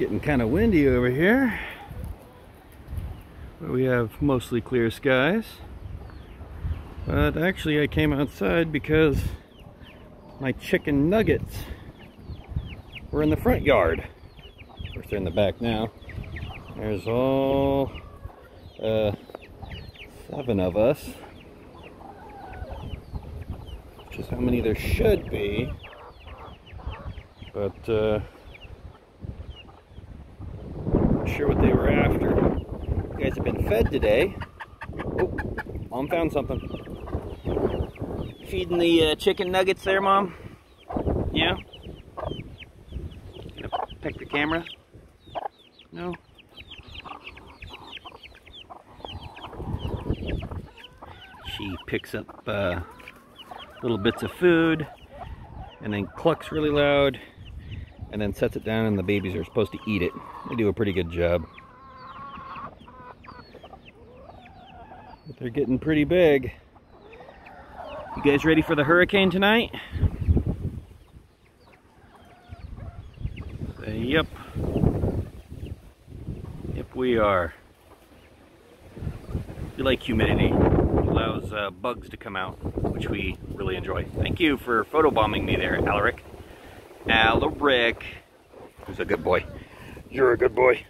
getting kind of windy over here. But we have mostly clear skies. But actually I came outside because my chicken nuggets were in the front yard. Of course they're in the back now. There's all uh, seven of us. Which is how many there should be. But uh, sure what they were after. You guys have been fed today. Oh, mom found something. Feeding the uh, chicken nuggets there, mom? Yeah? Gonna the camera? No? She picks up uh, little bits of food and then clucks really loud and then sets it down and the babies are supposed to eat it. They do a pretty good job. But they're getting pretty big. You guys ready for the hurricane tonight? Yep. Yep, we are. We like humidity. It allows uh, bugs to come out, which we really enjoy. Thank you for photobombing me there, Alaric. Alaric, who's a good boy. You're a good boy.